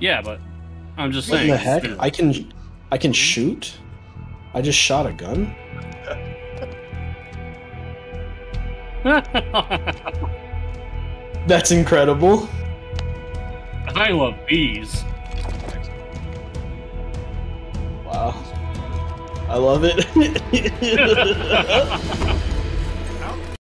Yeah, but I'm just What saying. the heck? I can, I can hmm? shoot. I just shot a gun. That's incredible. I love bees. Wow. I love it.